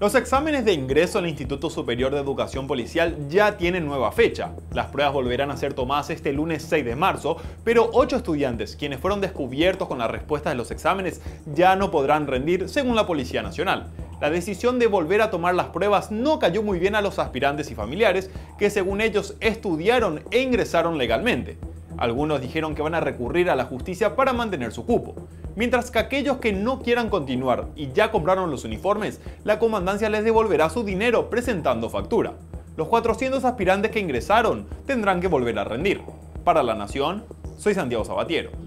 Los exámenes de ingreso al Instituto Superior de Educación Policial ya tienen nueva fecha. Las pruebas volverán a ser tomadas este lunes 6 de marzo, pero ocho estudiantes, quienes fueron descubiertos con la respuesta de los exámenes, ya no podrán rendir según la Policía Nacional. La decisión de volver a tomar las pruebas no cayó muy bien a los aspirantes y familiares, que según ellos estudiaron e ingresaron legalmente. Algunos dijeron que van a recurrir a la justicia para mantener su cupo. Mientras que aquellos que no quieran continuar y ya compraron los uniformes, la comandancia les devolverá su dinero presentando factura. Los 400 aspirantes que ingresaron tendrán que volver a rendir. Para La Nación, soy Santiago Sabatiero.